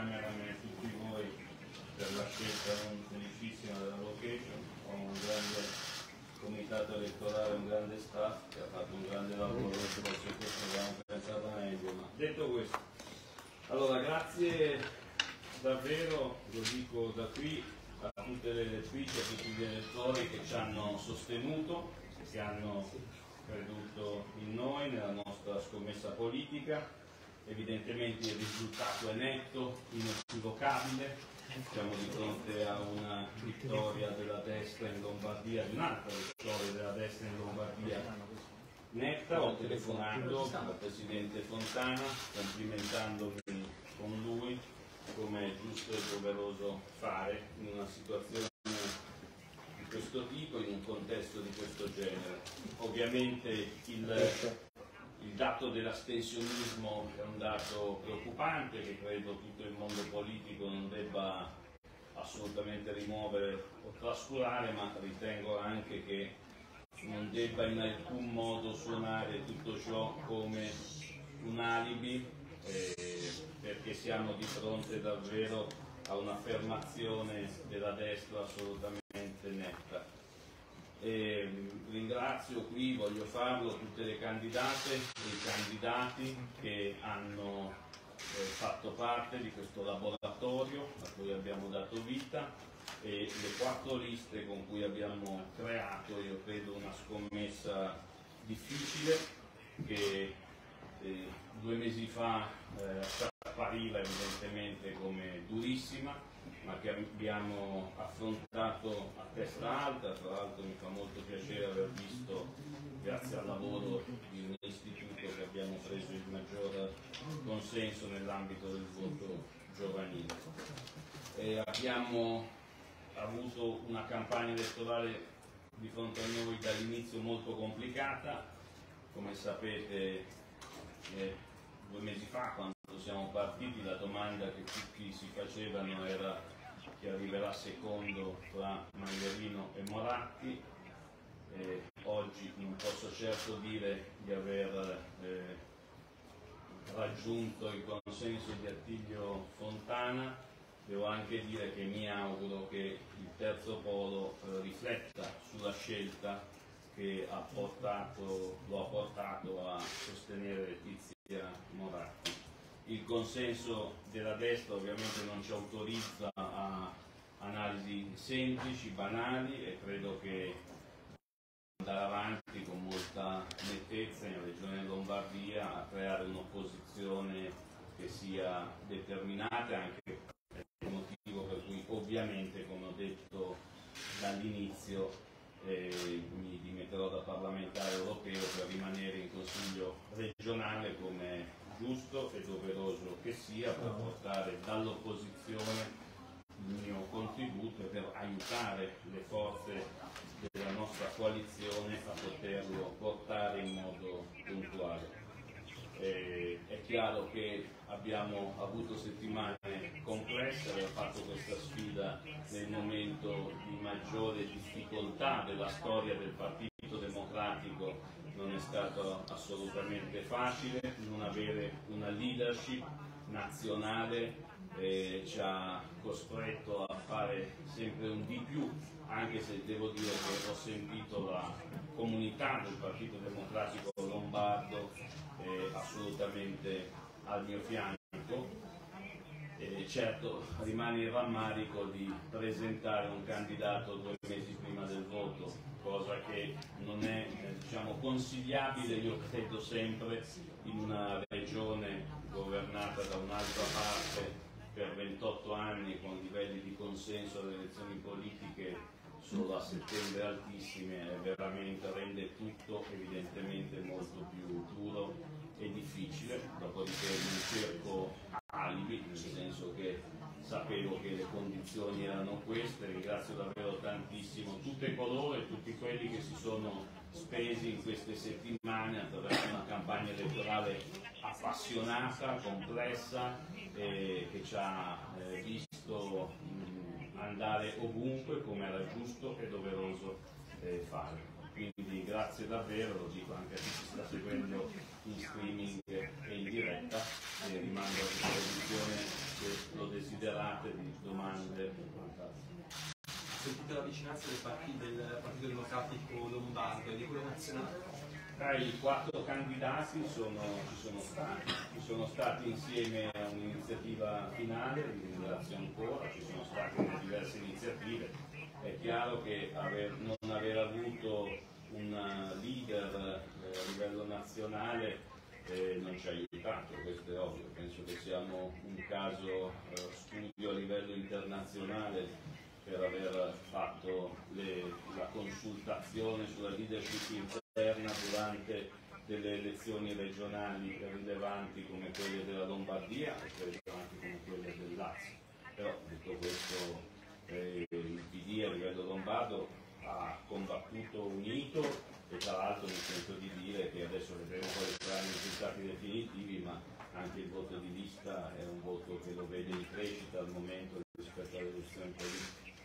cameraman e tutti voi per la scelta non felicissima della location, ho un grande comitato elettorale, un grande staff che ha fatto un grande lavoro, forse questo abbiamo pensato meglio, ma detto questo, allora grazie davvero, lo dico da qui, a tutte le elettrici, a tutti gli elettori che ci hanno sostenuto, che hanno creduto in noi, nella nostra scommessa politica. Evidentemente il risultato è netto, inequivocabile, siamo di fronte a una vittoria della destra in Lombardia, di un'altra vittoria della destra in Lombardia netta. Ho telefonato al Presidente Fontana complimentandomi con lui come è giusto e doveroso fare in una situazione di questo tipo, in un contesto di questo genere. Ovviamente il, il dato dell'astensionismo è un dato preoccupante che credo tutto il mondo politico non debba assolutamente rimuovere o trascurare, ma ritengo anche che non debba in alcun modo suonare tutto ciò come un alibi eh, perché siamo di fronte davvero a un'affermazione della destra assolutamente netta. E ringrazio qui, voglio farlo, tutte le candidate e i candidati che hanno eh, fatto parte di questo laboratorio a cui abbiamo dato vita e le quattro liste con cui abbiamo creato, io credo, una scommessa difficile che eh, due mesi fa eh, appariva evidentemente come durissima, ma che abbiamo affrontato a testa alta, tra l'altro mi fa molto piacere aver visto, grazie al lavoro di un istituto che abbiamo preso il maggior consenso nell'ambito del voto giovanile. E abbiamo avuto una campagna elettorale di fronte a noi dall'inizio molto complicata, come sapete eh, due mesi fa quando siamo partiti la domanda che tutti si facevano era chi arriverà secondo tra Mangarino e Moratti. Eh, oggi non posso certo dire di aver eh, raggiunto il consenso di Attilio Fontana, devo anche dire che mi auguro che il terzo polo eh, rifletta sulla scelta che ha portato, lo ha portato a sostenere Letizia Moratti. Il consenso della destra ovviamente non ci autorizza a analisi semplici, banali e credo che andare avanti con molta nettezza in Regione Lombardia a creare un'opposizione che sia determinata anche per il motivo per cui ovviamente come ho detto dall'inizio eh, mi dimetterò da parlamentare europeo per rimanere in Consiglio regionale come giusto e doveroso che sia per portare dall'opposizione il mio contributo e per aiutare le forze della nostra coalizione a poterlo portare in modo puntuale. Eh, è chiaro che abbiamo avuto settimane complesse, abbiamo fatto questa sfida nel momento di maggiore difficoltà della storia del Partito Democratico, non è stato assolutamente facile, non avere una leadership nazionale eh, ci ha costretto a fare sempre un di più, anche se devo dire che ho sentito la comunità del Partito Democratico Lombardo eh, assolutamente al mio fianco. E certo rimane il rammarico di presentare un candidato due mesi prima del voto, cosa che non è eh, diciamo, consigliabile, io credo sempre, in una regione governata da un'altra parte per 28 anni con livelli di consenso alle elezioni politiche solo a settembre altissime veramente rende tutto evidentemente molto più duro e difficile, dopodiché non cerco alibi, nel senso che sapevo che le condizioni erano queste, ringrazio davvero tantissimo tutte coloro e tutti quelli che si sono spesi in queste settimane attraverso una campagna elettorale appassionata, complessa, eh, che ci ha eh, visto mh, andare ovunque come era giusto e doveroso eh, fare. Quindi grazie davvero, lo dico anche a chi ci sta seguendo in streaming e in diretta e rimango a disposizione se lo domande e quant'altro. Sentite la vicinanza del Partito, del partito Democratico Lombardo e di quello nazionale? Tra i quattro candidati sono, ci sono stati, ci sono stati insieme a un'iniziativa finale, vi ringrazio ancora, ci sono state diverse iniziative, è chiaro che aver, non aver avuto un leader eh, a livello nazionale eh, non ci ha aiutato, questo è ovvio, penso che siamo un caso eh, studio a livello internazionale per aver fatto le, la consultazione sulla leadership interna durante delle elezioni regionali rilevanti come quelle della Lombardia e rilevanti come quelle del Lazio. Però detto questo eh, il PD a livello lombardo ha combattuto unito e tra l'altro mi sento di dire che adesso vedremo quali saranno i risultati definitivi, ma anche il voto di lista è un voto che lo vede in crescita al momento rispetto alle elezioni politiche.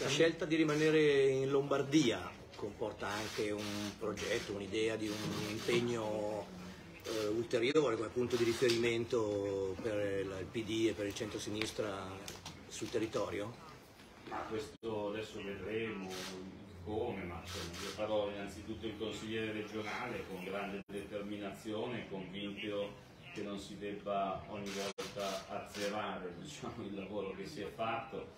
La scelta di rimanere in Lombardia comporta anche un progetto, un'idea di un impegno eh, ulteriore come punto di riferimento per il PD e per il centro-sinistra sul territorio? Ma questo adesso vedremo come, ma io farò innanzitutto il consigliere regionale con grande determinazione, convinto che non si debba ogni volta azzerare diciamo, il lavoro che si è fatto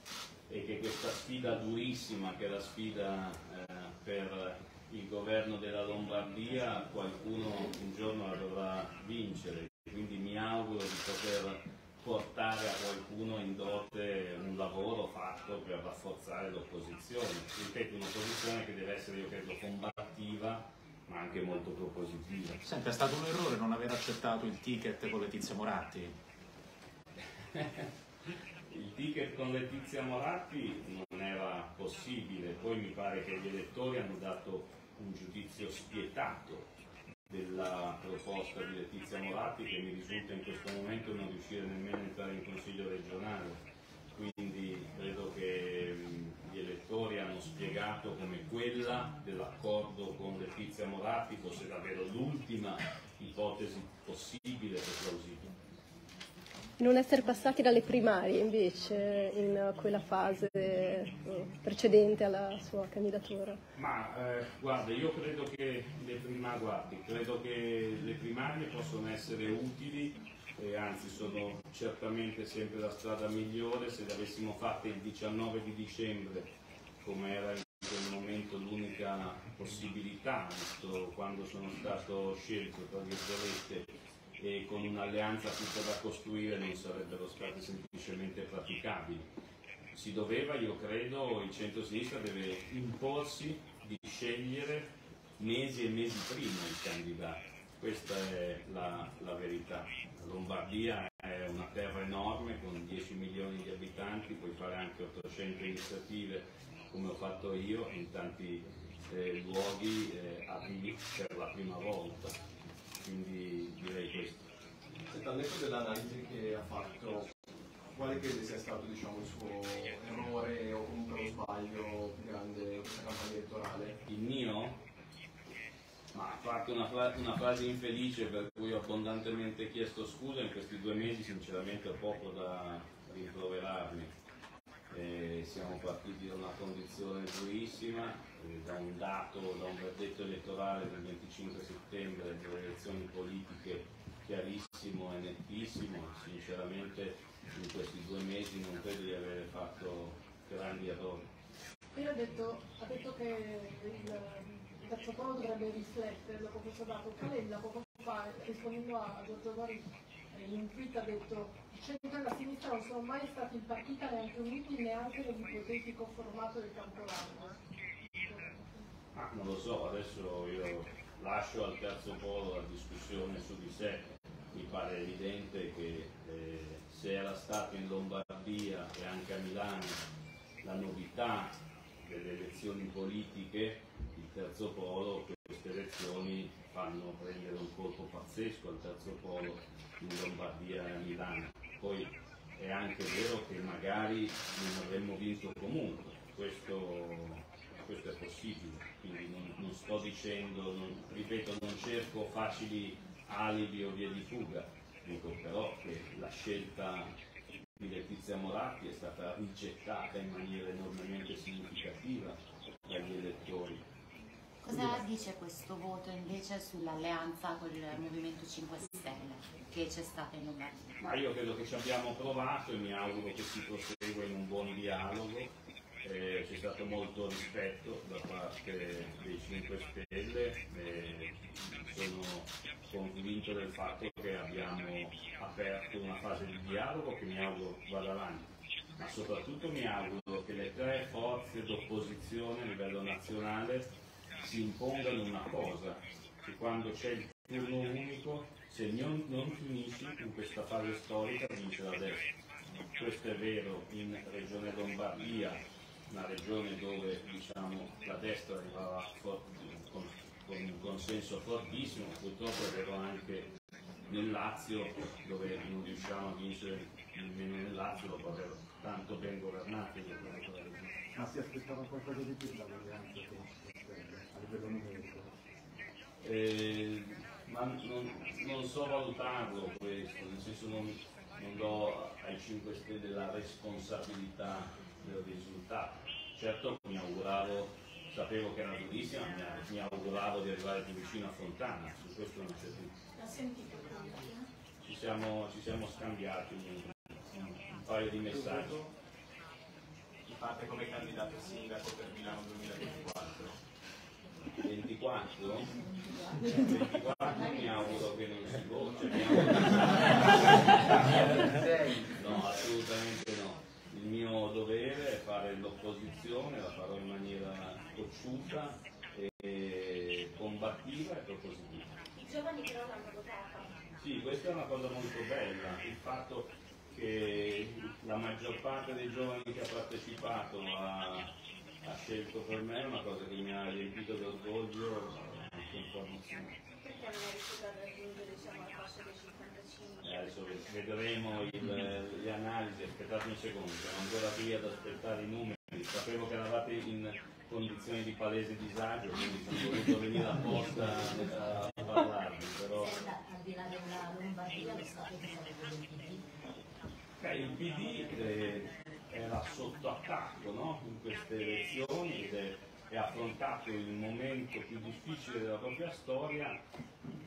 e che questa sfida durissima, che è la sfida eh, per il governo della Lombardia, qualcuno un giorno la dovrà vincere. Quindi mi auguro di poter portare a qualcuno in dote un lavoro fatto per rafforzare l'opposizione. Ripeto, un'opposizione che deve essere, io credo, combattiva ma anche molto propositiva. Senta, è stato un errore non aver accettato il ticket con Letizia Moratti? il ticket con Letizia Moratti non era possibile, poi mi pare che gli elettori hanno dato un giudizio spietato della proposta di Letizia Moratti che mi risulta in questo momento non riuscire nemmeno a entrare in consiglio regionale. Quindi credo che gli elettori hanno spiegato come quella dell'accordo con Letizia Moratti fosse davvero l'ultima ipotesi possibile e plausibile non essere passati dalle primarie invece in quella fase eh, precedente alla sua candidatura? Ma eh, guarda, io credo che le, prima, guardi, credo che le primarie possono essere utili e anzi sono certamente sempre la strada migliore se le avessimo fatte il 19 di dicembre come era in quel momento l'unica possibilità, visto quando sono stato scelto tra virgolette e con un'alleanza tutta da costruire non sarebbero state semplicemente praticabili. Si doveva, io credo, il centro-sinistra deve imporsi di scegliere mesi e mesi prima il candidato. Questa è la, la verità. Lombardia è una terra enorme con 10 milioni di abitanti, puoi fare anche 800 iniziative come ho fatto io in tanti eh, luoghi eh, per la prima volta quindi direi questo. Senta, al netto dell'analisi che ha fatto, quale crede sia stato diciamo, il suo errore o comunque lo sbaglio più grande in questa campagna elettorale? Il mio? Ma ha fatto una, una, frase infelice per cui ho abbondantemente chiesto scusa in questi due mesi sinceramente ho poco da rimproverarmi. Eh, siamo partiti da una condizione durissima, eh, da un dato, da un verdetto elettorale del 25 settembre delle elezioni politiche chiarissimo e nettissimo, sinceramente in questi due mesi non credo di aver fatto grandi errori. Lei ha detto, ha detto che il terzo polo dovrebbe riflettere dopo questo dato. Calenda poco fa, rispondendo a Giorgio Gori, in tweet ha detto il centro e la sinistra non sono mai stati in partita neanche uniti neanche nell'ipotetico formato del camporanno. Ah, non lo so, adesso io lascio al terzo polo la discussione su di sé. Mi pare evidente che eh, se era stato in Lombardia e anche a Milano la novità delle elezioni politiche, il terzo polo, queste elezioni fanno prendere un colpo pazzesco al terzo polo in Lombardia e a Milano. Poi è anche vero che magari non avremmo vinto comunque, questo, questo è possibile, quindi non, non sto dicendo, non, ripeto, non cerco facili alibi o vie di fuga, dico però che la scelta Letizia Moratti è stata ricettata in maniera enormemente significativa dagli elettori. Cosa dice questo voto invece sull'alleanza con il Movimento 5 Stelle che c'è stata in Lombardia? Ma io credo che ci abbiamo provato e mi auguro che si prosegua in un buon dialogo. Eh, c'è stato molto rispetto da parte dei 5 Stelle e sono convinto del fatto che abbiamo aperto una fase di dialogo che mi auguro vada avanti, ma soprattutto mi auguro che le tre forze d'opposizione a livello nazionale si impongano una cosa, che quando c'è il turno unico, se non, non finisci in questa fase storica vince la destra. Questo è vero in Regione Lombardia, una regione dove diciamo, la destra arrivava con, con, un consenso fortissimo, purtroppo è vero anche nel Lazio dove non riusciamo a vincere nemmeno nel Lazio dopo aver tanto ben governato. Ma si aspettava qualcosa di più dall'alleanza? livello numerico? Eh, ma non, non, so valutarlo questo, nel senso non, non do ai 5 Stelle la responsabilità del risultato. Certo mi auguravo, sapevo che era durissima, mi, mi auguravo di arrivare più vicino a Fontana, su questo non c'è più. Ci siamo, ci siamo scambiati un, un paio di messaggi. Chi parte come candidato sindaco per Milano 2024? 24? 24 mi auguro che non si voce, no, assolutamente no. Il mio dovere è fare l'opposizione, la farò in maniera cocciuta, e combattiva e propositiva. I giovani però l'hanno votata. Sì, questa è una cosa molto bella, il fatto che la maggior parte dei giovani che ha partecipato a ha scelto per me una cosa che mi ha riempito d'orgoglio anche un po' emozione. Perché non è riuscito a raggiungere la fascia dei 55? Eh, adesso vedremo il, le analisi, aspettate un secondo, siamo ancora qui ad aspettare i numeri, sapevo che eravate in condizioni di palese disagio, quindi sono voluto venire apposta a parlarvi, però... Eh, il PD eh, era sotto attacco no? in queste elezioni ed è, è affrontato il momento più difficile della propria storia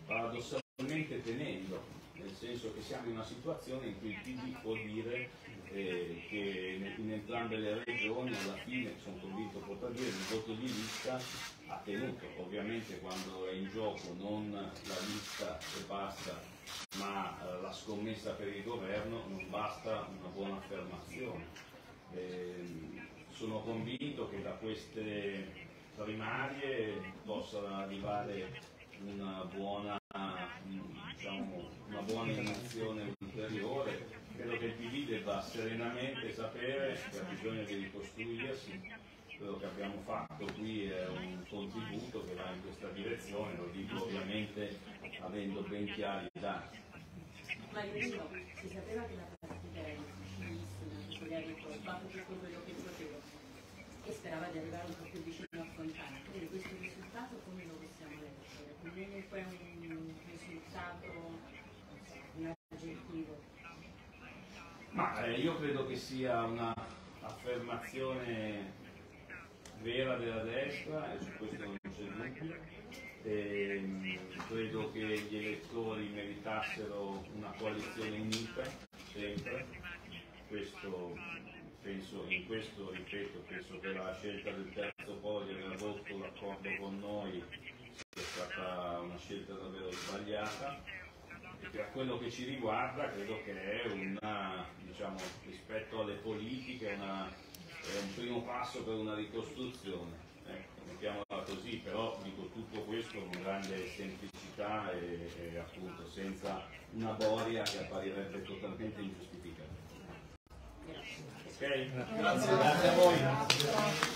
paradossalmente tenendo, nel senso che siamo in una situazione in cui il PD può dire eh, che in entrambe le regioni alla fine, sono convinto potrà dire, il voto di lista ha tenuto, ovviamente quando è in gioco non la lista e basta, ma eh, la scommessa per il governo non basta una buona affermazione. Eh, sono convinto che da queste primarie possa arrivare una buona, diciamo, una buona emozione ulteriore. Credo che il PD debba serenamente sapere che ha bisogno di ricostruirsi. Quello che abbiamo fatto qui è un contributo che va in questa direzione, lo dico ovviamente avendo ben chiari i dati. Ma io si sapeva che la partita era quello che e sperava di arrivare un po' più vicino a Fontana. Quindi questo risultato come lo possiamo leggere? Comunque un risultato un aggettivo. Ma eh, io credo che sia un'affermazione vera della destra e su questo non c'è dubbio. E, ehm, credo che gli elettori meritassero una coalizione unita sempre questo, penso, in questo, ripeto, penso che la scelta del terzo podio di aver rotto l'accordo con noi sia stata una scelta davvero sbagliata e per quello che ci riguarda credo che è una, diciamo, rispetto alle politiche una, è un primo passo per una ricostruzione. Ecco, mettiamola così, però dico tutto questo con grande semplicità e, e appunto senza una boria che apparirebbe totalmente ingiustificata. Ok? Grazie, grazie a voi.